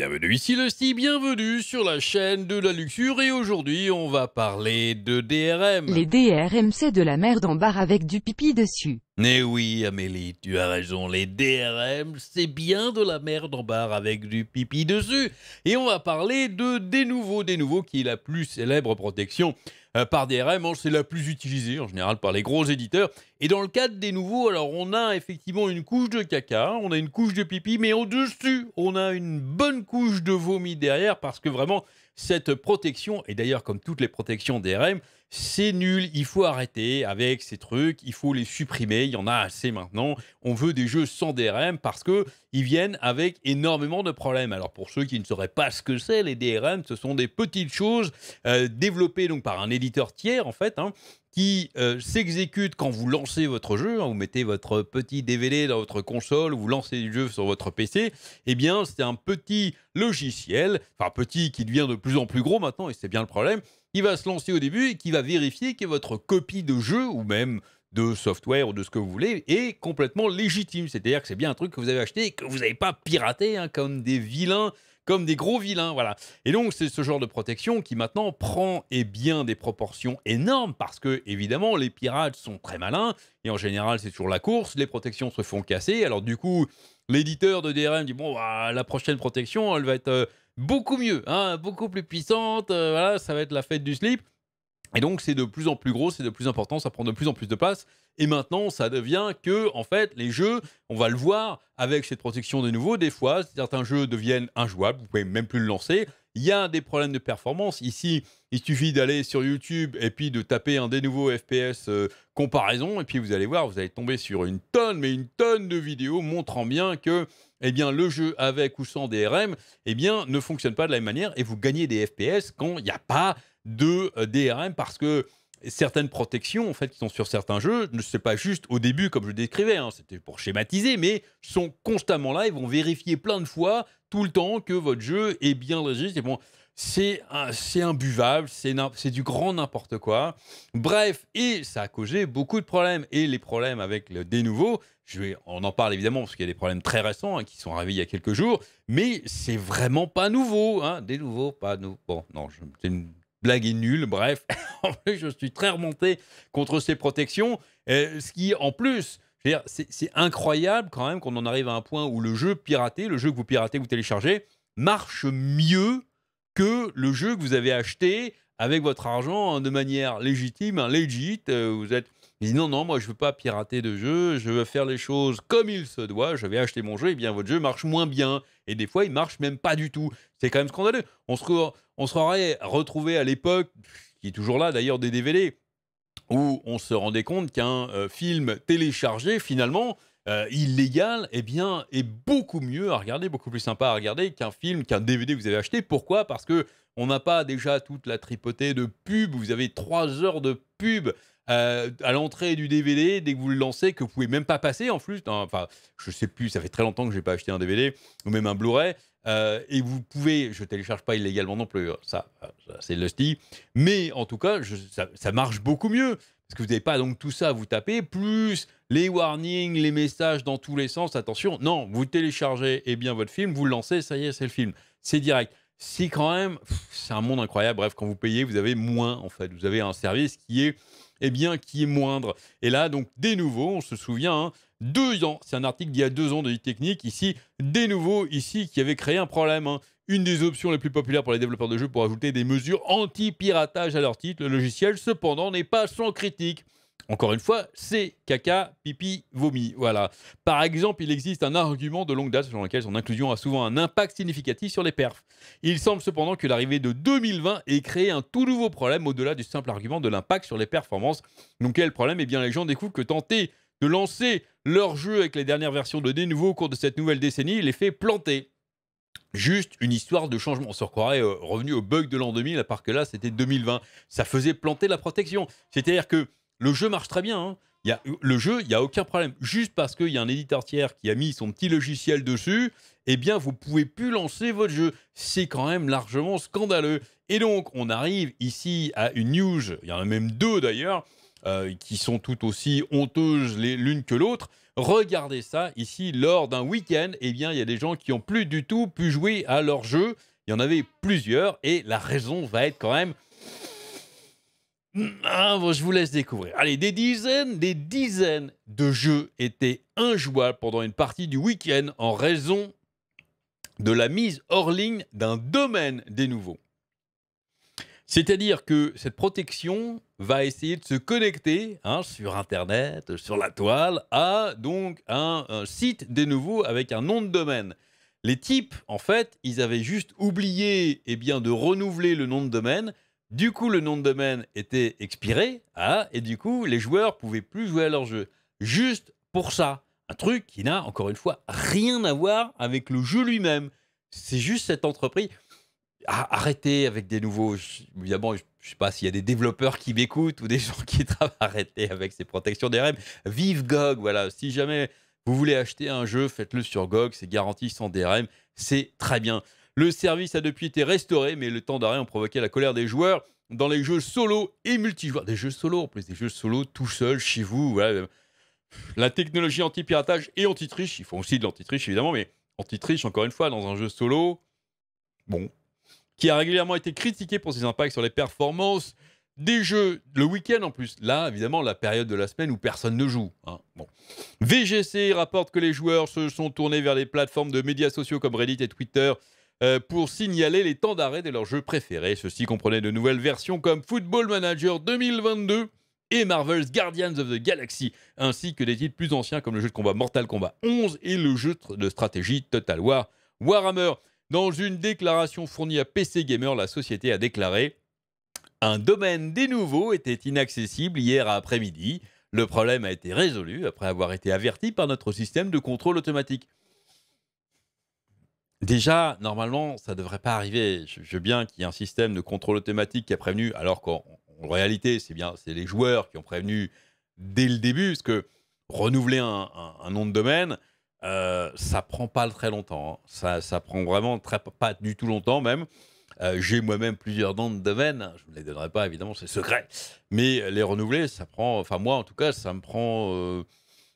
Bienvenue ici le Sti, bienvenue sur la chaîne de la luxure et aujourd'hui on va parler de DRM. Les DRM c'est de la merde en barre avec du pipi dessus. Eh oui Amélie, tu as raison, les DRM c'est bien de la merde en barre avec du pipi dessus. Et on va parler de des nouveaux, des nouveaux qui est la plus célèbre protection euh, par DRM, hein, c'est la plus utilisée en général par les gros éditeurs. Et dans le cadre des nouveaux, alors on a effectivement une couche de caca, on a une couche de pipi, mais au-dessus, on a une bonne couche de vomi derrière parce que vraiment, cette protection, et d'ailleurs comme toutes les protections DRM, c'est nul, il faut arrêter avec ces trucs, il faut les supprimer, il y en a assez maintenant. On veut des jeux sans DRM parce que ils viennent avec énormément de problèmes. Alors pour ceux qui ne sauraient pas ce que c'est, les DRM, ce sont des petites choses euh, développées donc par un éditeur tiers en fait, hein, qui euh, s'exécute quand vous lancez votre jeu, hein, vous mettez votre petit DVD dans votre console, vous lancez du jeu sur votre PC, eh bien c'est un petit logiciel, enfin petit qui devient de plus en plus gros maintenant, et c'est bien le problème, qui va se lancer au début et qui va vérifier que votre copie de jeu, ou même de software ou de ce que vous voulez, est complètement légitime. C'est-à-dire que c'est bien un truc que vous avez acheté et que vous n'avez pas piraté hein, comme des vilains comme des gros vilains, voilà. Et donc c'est ce genre de protection qui maintenant prend et bien des proportions énormes parce que évidemment les pirates sont très malins et en général c'est toujours la course, les protections se font casser. Alors du coup l'éditeur de DRM dit bon bah, la prochaine protection elle va être euh, beaucoup mieux, hein, beaucoup plus puissante, euh, voilà ça va être la fête du slip. Et donc, c'est de plus en plus gros, c'est de plus important, ça prend de plus en plus de place. Et maintenant, ça devient que, en fait, les jeux, on va le voir avec cette protection de nouveau, des fois, certains jeux deviennent injouables, vous pouvez même plus le lancer. Il y a des problèmes de performance. Ici, il suffit d'aller sur YouTube et puis de taper un des nouveaux FPS euh, comparaison, et puis vous allez voir, vous allez tomber sur une tonne, mais une tonne de vidéos montrant bien que eh bien, le jeu avec ou sans DRM eh bien, ne fonctionne pas de la même manière et vous gagnez des FPS quand il n'y a pas de euh, DRM parce que certaines protections en fait qui sont sur certains jeux ne c'est pas juste au début comme je décrivais hein, c'était pour schématiser mais sont constamment là ils vont vérifier plein de fois tout le temps que votre jeu est bien et bon c'est imbuvable c'est du grand n'importe quoi bref et ça a causé beaucoup de problèmes et les problèmes avec le des nouveaux je vais, on en parle évidemment parce qu'il y a des problèmes très récents hein, qui sont arrivés il y a quelques jours, mais c'est vraiment pas nouveau. Hein, des nouveaux, pas nouveau. Bon, non, c'est une blague est nulle. Bref, je suis très remonté contre ces protections. ce qui, en plus, c'est incroyable quand même qu'on en arrive à un point où le jeu piraté, le jeu que vous piratez, que vous téléchargez, marche mieux que le jeu que vous avez acheté avec votre argent hein, de manière légitime, un legit. Euh, vous êtes il dit non, non, moi je veux pas pirater de jeu, je veux faire les choses comme il se doit. Je vais acheter mon jeu, et bien votre jeu marche moins bien. Et des fois, il marche même pas du tout. C'est quand même scandaleux. On se, on serait retrouvé à l'époque, qui est toujours là d'ailleurs, des DVD, où on se rendait compte qu'un euh, film téléchargé, finalement, euh, illégal, eh bien, est beaucoup mieux à regarder, beaucoup plus sympa à regarder qu'un film, qu'un DVD que vous avez acheté. Pourquoi? Parce que on n'a pas déjà toute la tripotée de pubs. Vous avez trois heures de pub euh, à l'entrée du DVD dès que vous le lancez, que vous pouvez même pas passer en plus. Enfin, je sais plus, ça fait très longtemps que j'ai pas acheté un DVD ou même un Blu-ray. Euh, et vous pouvez, je télécharge pas illégalement non plus, hein, ça, c'est lusty. Mais en tout cas, ça, marche beaucoup mieux parce que vous n'avez pas donc tout ça à vous taper, plus les warnings, les messages dans tous les sens. Attention, non, vous téléchargez eh bien votre film, vous le lancez, ça y est, c'est le film, c'est direct. C'est quand même, c'est un monde incroyable. Bref, quand vous payez, vous avez moins en fait. Vous avez un service qui est eh bien, qui est moindre. Et là, donc, des nouveaux, on se souvient, hein, deux ans, c'est un article d'il y a deux ans de technique ici, des nouveaux, ici, qui avait créé un problème. Hein. Une des options les plus populaires pour les développeurs de jeux pour ajouter des mesures anti-piratage à leur titre, le logiciel, cependant, n'est pas sans critique. Encore une fois, c'est caca, pipi, vomi. Voilà. Par exemple, il existe un argument de longue date selon lequel son inclusion a souvent un impact significatif sur les perfs. Il semble cependant que l'arrivée de 2020 ait créé un tout nouveau problème au-delà du simple argument de l'impact sur les performances. Donc quel problème? Eh bien les gens découvrent que tenter de lancer leur jeu avec les dernières versions de des nouveaux au cours de cette nouvelle décennie les fait planter. Juste une histoire de changement. On se croirait euh, revenu au bug de l'an 2000, à part que là, c'était 2020. Ça faisait planter la protection. C'est-à-dire que le jeu marche très bien. Hein. Y a, le jeu, il n'y a aucun problème. Juste parce qu'il y a un éditeur tiers qui a mis son petit logiciel dessus, eh bien, vous pouvez plus lancer votre jeu. C'est quand même largement scandaleux. Et donc, on arrive ici à une news, il y en a même deux d'ailleurs, euh, qui sont tout aussi honteuses l'une que l'autre. Regardez ça ici, lors d'un week-end, eh bien, il y a des gens qui ont plus du tout pu jouer à leur jeu. Il y en avait plusieurs et la raison va être quand même ah, je vous laisse découvrir. Allez, des dizaines, des dizaines de jeux étaient injouables pendant une partie du week-end en raison de la mise hors ligne d'un domaine des nouveaux. C'est-à-dire que cette protection va essayer de se connecter hein, sur Internet, sur la toile, à donc un, un site des nouveaux avec un nom de domaine. Les types, en fait, ils avaient juste oublié eh bien, de renouveler le nom de domaine du coup, le nom de domaine était expiré, ah, et du coup, les joueurs pouvaient plus jouer à leur jeu. Juste pour ça. Un truc qui n'a, encore une fois, rien à voir avec le jeu lui-même. C'est juste cette entreprise. arrêtez avec des nouveaux. Évidemment, je ne sais pas s'il y a des développeurs qui m'écoutent ou des gens qui travaillent. Arrêtez avec ces protections DRM. Vive GOG, voilà. Si jamais vous voulez acheter un jeu, faites-le sur GOG. C'est garanti sans DRM. C'est très bien. Le service a depuis été restauré, mais le temps d'arrêt a provoqué la colère des joueurs dans les jeux solo et multijoueurs. Des jeux solo en plus, des jeux solo tout seul chez vous. La technologie anti-piratage et anti-triche, il faut aussi de l'anti-triche évidemment, mais anti-triche encore une fois dans un jeu solo, bon, qui a régulièrement été critiqué pour ses impacts sur les performances des jeux le week-end en plus. Là, évidemment, la période de la semaine où personne ne joue. Hein. VGC rapporte que les joueurs se sont tournés vers les plateformes de médias sociaux comme Reddit et Twitter euh, pour signaler les temps d'arrêt de leurs jeux préférés. Ceci comprenait de nouvelles versions comme Football Manager 2022 et Marvel's Guardians of the Galaxy, ainsi que des titres plus anciens comme le jeu de combat Mortal Kombat 11 et le jeu de stratégie Total War Warhammer. Dans une déclaration fournie à PC Gamer, la société a déclaré un domaine des nouveaux était inaccessible hier après-midi. Le problème a été résolu après avoir été averti par notre système de contrôle automatique. Déjà, normalement, ça ne devrait pas arriver. Je, veux bien qu'il y ait un système de contrôle automatique qui a prévenu, alors qu'en réalité, c'est bien, c'est les joueurs qui ont prévenu dès le début, parce que renouveler un, nom de domaine, euh, ça prend pas très longtemps. Hein. Ça, ça prend vraiment très, pas du tout longtemps même. Euh, j'ai moi-même plusieurs noms de domaine. Je ne les donnerai pas, évidemment, c'est secret. Mais les renouveler, ça prend. Enfin, moi, en tout cas, ça me prend. Euh,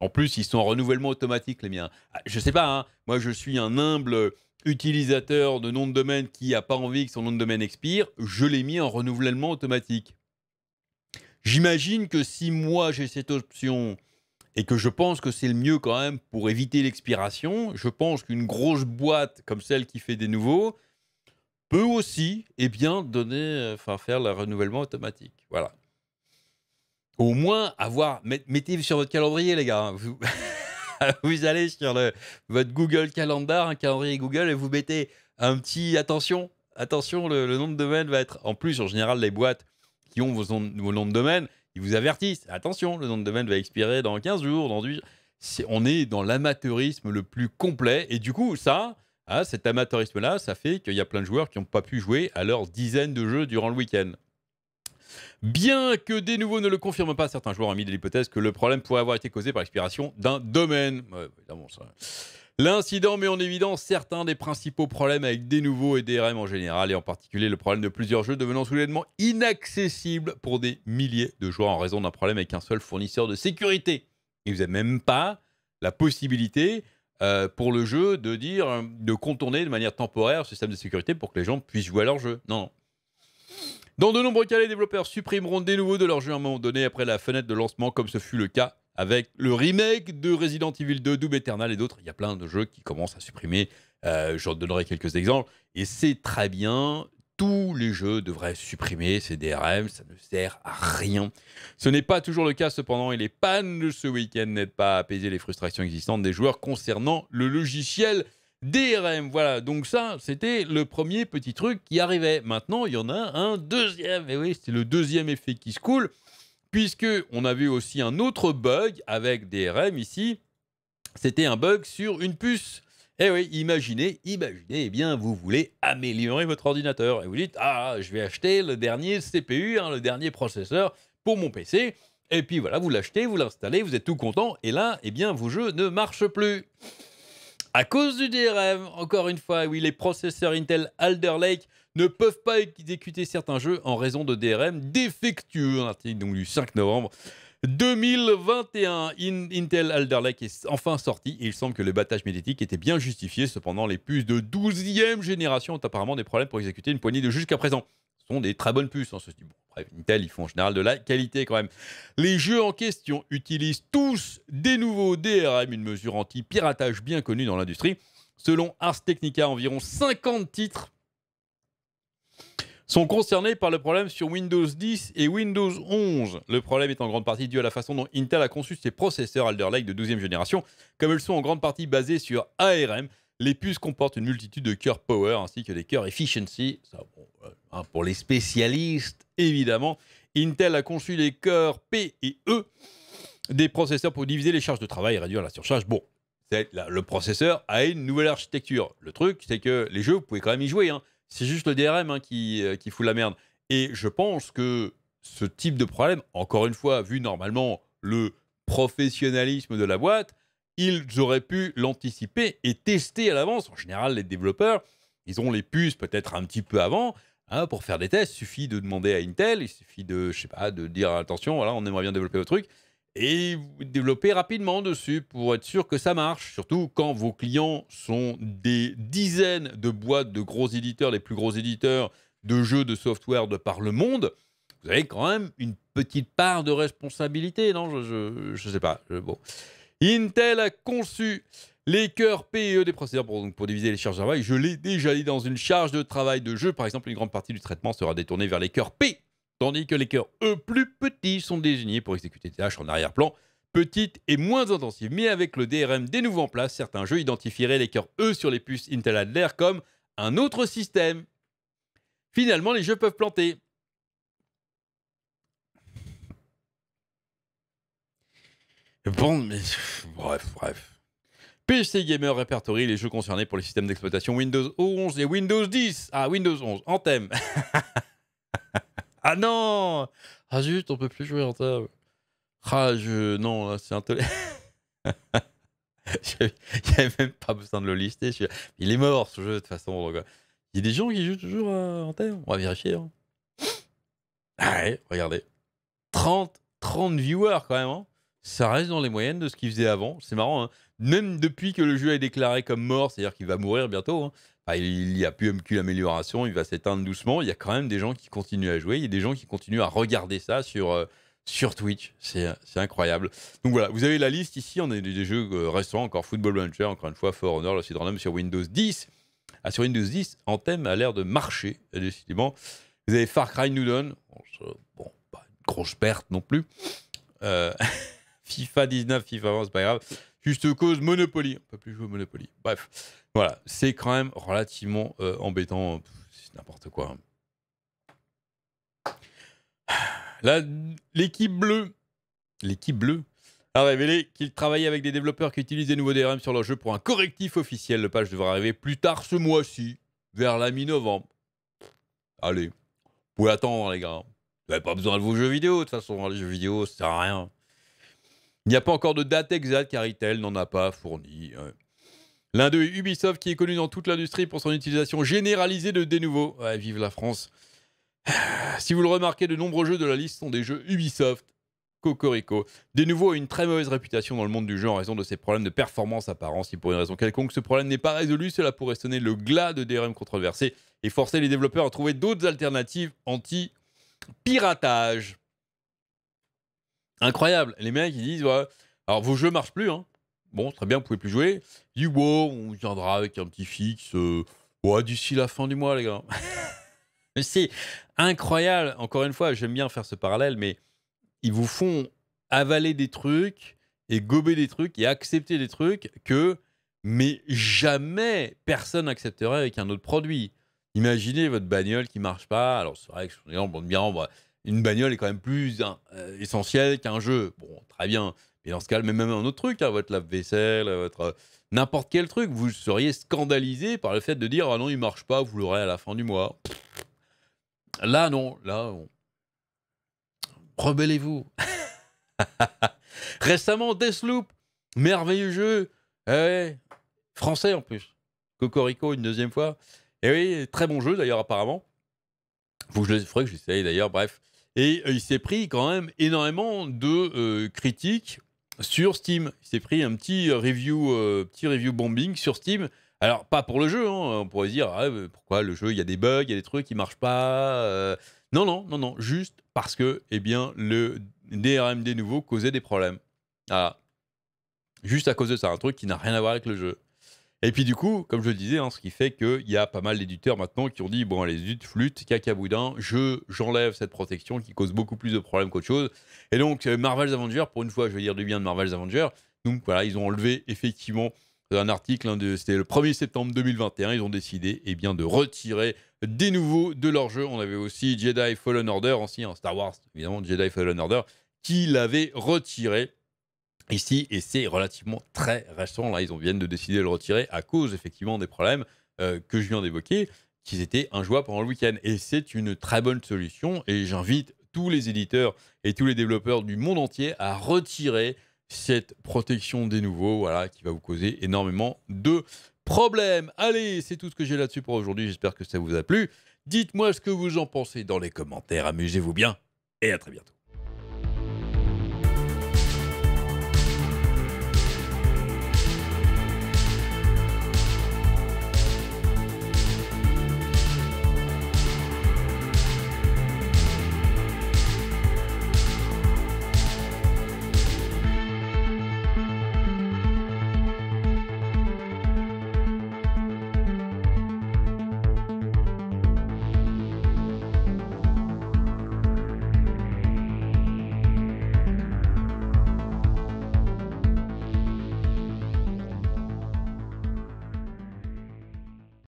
en plus, ils sont en renouvellement automatique, les miens. Ah, je sais pas, hein. moi, je suis un humble utilisateur de nom de domaine qui n'a pas envie que son nom de domaine expire, je l'ai mis en renouvellement automatique. J'imagine que si moi j'ai cette option et que je pense que c'est le mieux quand même pour éviter l'expiration, je pense qu'une grosse boîte comme celle qui fait des nouveaux peut aussi eh bien, donner, enfin, faire le renouvellement automatique. Voilà. Au moins, avoir, mettez sur votre calendrier, les gars. Hein. Vous... allez sur votre Google Calendar, un calendrier Google, et vous mettez un petit attention. Attention, le, nom de domaine va être. En plus, en général, les boîtes qui ont vos, noms de domaine, ils vous avertissent. Attention, le nom de domaine va expirer dans 15 jours, dans 8 on est dans l'amateurisme le plus complet. Et du coup, ça, hein, cet amateurisme-là, ça fait qu'il y a plein de joueurs qui n'ont pas pu jouer à leurs dizaines de jeux durant le week-end. Bien que des nouveaux ne le confirment pas, certains joueurs ont mis de l'hypothèse que le problème pourrait avoir été causé par l'expiration d'un domaine. L'incident met en évidence certains des principaux problèmes avec des nouveaux et DRM en général, et en particulier le problème de plusieurs jeux devenant soudainement inaccessibles pour des milliers de joueurs en raison d'un problème avec un seul fournisseur de sécurité. Et vous n'avez même pas la possibilité euh, pour le jeu de dire de contourner de manière temporaire ce système de sécurité pour que les gens puissent jouer à leur jeu. Non, non. Dans de nombreux cas, les développeurs supprimeront des nouveaux de leur jeu à un moment donné après la fenêtre de lancement, comme ce fut le cas avec le remake de Resident Evil 2, Doom Eternal et d'autres. Il y a plein de jeux qui commencent à supprimer. Euh, J'en donnerai quelques exemples. Et c'est très bien. Tous les jeux devraient supprimer ces DRM, ça ne sert à rien. Ce n'est pas toujours le cas cependant et les pannes de ce week-end n'aident pas à apaiser les frustrations existantes des joueurs concernant le logiciel DRM. Voilà, donc ça, c'était le premier petit truc qui arrivait. Maintenant, il y en a un deuxième. Et oui, c'est le deuxième effet qui se coule, puisque on a vu aussi un autre bug avec DRM ici. C'était un bug sur une puce. Eh oui, imaginez, imaginez, eh bien, vous voulez améliorer votre ordinateur. Et vous dites, ah, je vais acheter le dernier CPU, hein, le dernier processeur pour mon PC. Et puis voilà, vous l'achetez, vous l'installez, vous êtes tout content. Et là, eh bien, vos jeux ne marchent plus. À cause du DRM, encore une fois, oui, les processeurs Intel Alder Lake ne peuvent pas exécuter certains jeux en raison de DRM défectueux. Donc, du 5 novembre. 2021, Intel Alder Lake est enfin sorti il semble que le battage médiatique était bien justifié. Cependant, les puces de 12e génération ont apparemment des problèmes pour exécuter une poignée de jeux jusqu'à présent. Sont des très bonnes puces. Hein, bon, bref, Intel, ils font en général de la qualité quand même. Les jeux en question utilisent tous des nouveaux DRM, une mesure anti-piratage bien connue dans l'industrie. Selon Ars Technica, environ 50 titres sont concernés par le problème sur Windows 10 et Windows 11. Le problème est en grande partie dû à la façon dont Intel a conçu ses processeurs Alder Lake de 12e génération. Comme elles sont en grande partie basées sur ARM, les puces comportent une multitude de cœurs power ainsi que des cœurs efficiency. Ça, euh, hein, pour les spécialistes, évidemment. Intel a conçu les cœurs P et E des processeurs pour diviser les charges de travail et réduire la surcharge. Bon, le processeur a une nouvelle architecture. Le truc, c'est que les jeux, vous pouvez quand même y jouer. Hein. C'est juste le DRM hein, qui, euh, qui fout la merde. Et je pense que ce type de problème, encore une fois, vu normalement le professionnalisme de la boîte, ils auraient pu l'anticiper et tester à l'avance. En général, les développeurs, ils ont les puces peut-être un petit peu avant. Hein, pour faire des tests, il suffit de demander à Intel, il suffit de, je sais pas, de dire attention, voilà, on aimerait bien développer votre truc et vous développez rapidement dessus pour être sûr que ça marche. Surtout quand vos clients sont des dizaines de boîtes de gros éditeurs, les plus gros éditeurs de jeux de software de par le monde. Vous avez quand même une petite part de responsabilité, non? Je ne sais pas. bon. Intel a conçu les cœurs PE des procédures pour, pour diviser les charges de travail. Je l'ai déjà dit dans une charge de travail de jeu. Par exemple, une grande partie du traitement sera détournée vers les cœurs P tandis que les cœurs E plus petits sont désignés pour exécuter des tâches en arrière-plan, petites et moins intensives. Mais avec le DRM des nouveaux en place, certains jeux identifieraient les cœurs E sur les puces Intel Adler comme un autre système. Finalement, les jeux peuvent planter. Bon, mais bref, bref. PC Gamer répertorie les jeux concernés pour les systèmes d'exploitation Windows 11 et Windows 10. Ah, Windows 11, en thème. Ah non Ah zut, on peut plus jouer en table. Ah, je. Non, c'est un Il n'y avait même pas besoin de le lister. Il est mort ce jeu de toute façon. il y a des gens qui jouent toujours euh, en terre. On va vérifier. Hein. Ah ouais, regardez. 30, 30 viewers quand même. Hein. Ça reste dans les moyennes de ce qu'il faisait avant. C'est marrant. Hein. Même depuis que le jeu est déclaré comme mort, c'est-à-dire qu'il va mourir bientôt. Hein. Il n'y a plus qu'une amélioration, il va s'éteindre doucement. Il y a quand même des gens qui continuent à jouer, il y a des gens qui continuent à regarder ça sur, euh, sur Twitch. C'est incroyable. Donc voilà, vous avez la liste ici. On a des, jeux euh, récents, encore Football Launcher, encore une fois, For Honor, le Random sur Windows 10. Ah, sur Windows 10, Anthem a l'air de marcher, décidément. Vous avez Far Cry New Dawn. Bon, pas une grosse perte non plus. Euh, FIFA 19, FIFA 20, c'est pas grave. Juste cause Monopoly. On peut plus jouer au Monopoly. Bref. Voilà, c'est quand même relativement euh, embêtant. C'est n'importe quoi. L'équipe bleue, l'équipe bleue a révélé qu'il travaillait avec des développeurs qui utilisent des nouveaux DRM sur leur jeu pour un correctif officiel. Le patch devrait arriver plus tard ce mois-ci, vers la mi-novembre. Allez, vous pouvez attendre, les gars. Vous n'avez pas besoin de vos jeux vidéo, de toute façon, les jeux vidéo, ça sert à rien. Il n'y a pas encore de date exacte car Intel n'en a pas fourni. L'un d'eux est Ubisoft qui est connu dans toute l'industrie pour son utilisation généralisée de des vive la France. Si vous le remarquez, de nombreux jeux de la liste sont des jeux Ubisoft. Cocorico. Des a une très mauvaise réputation dans le monde du jeu en raison de ses problèmes de performance apparents. Si pour une raison quelconque ce problème n'est pas résolu, cela pourrait sonner le glas de DRM controversé et forcer les développeurs à trouver d'autres alternatives anti-piratage. Incroyable. Les mecs ils disent alors vos jeux marchent plus, hein. Bon, très bien, vous pouvez plus jouer. Il dit, wow, on viendra avec un petit fixe euh, d'ici la fin du mois, les gars. c'est incroyable. Encore une fois, j'aime bien faire ce parallèle, mais ils vous font avaler des trucs et gober des trucs et accepter des trucs que, mais jamais personne n'accepterait avec un autre produit. Imaginez votre bagnole qui marche pas. Alors, c'est vrai que bien, une bagnole est quand même plus euh, essentielle qu'un jeu. Bon, très bien. Et dans ce cas, mais même un autre truc, hein, votre lave-vaisselle, votre euh, n'importe quel truc, vous seriez scandalisé par le fait de dire ah non, il marche pas, vous l'aurez à la fin du mois. Là, non, là, rebellez-vous. Récemment, Deathloop, merveilleux jeu, eh français en plus. Cocorico une deuxième fois. Et oui, très bon jeu d'ailleurs apparemment. Faut que je, faudrait que j'essaye d'ailleurs. Bref, Et il s'est pris quand même énormément de critiques sur Steam. Il s'est pris un petit review, petit review bombing sur Steam. Alors, pas pour le jeu, hein, on pourrait dire, ah, pourquoi le jeu, il y a des bugs, il y a des trucs qui marchent pas. Non, non, non, non, juste parce que, eh bien, le DRM des nouveaux causait des problèmes. Voilà. Juste à cause de ça, un truc qui n'a rien à voir avec le jeu. Et puis du coup, comme je le disais, hein, ce qui fait qu'il y a pas mal d'éditeurs maintenant qui ont dit bon allez zut, flûte, cacaboudin, je j'enlève cette protection qui cause beaucoup plus de problèmes qu'autre chose. Et donc euh, Marvel's Avengers, pour une fois, je vais dire du bien de Marvel's Avengers. Donc voilà, ils ont enlevé effectivement un article, c'était le 1er septembre 2021, ils ont décidé eh bien, de retirer des nouveaux de leur jeu. On avait aussi Jedi Fallen Order, ancien Star Wars, évidemment, Jedi Fallen Order, qui l'avait retiré ici, et c'est relativement très récent. Là, ils viennent de décider de le retirer à cause effectivement des problèmes euh, que je viens d'évoquer, qui étaient injouables pendant le week-end. Et c'est une très bonne solution, et j'invite tous les éditeurs et tous les développeurs du monde entier à retirer cette protection des nouveaux, voilà, qui va vous causer énormément de problèmes. Allez, c'est tout ce que j'ai là-dessus pour aujourd'hui. J'espère que ça vous a plu. Dites-moi ce que vous en pensez dans les commentaires. Amusez-vous bien et à très bientôt.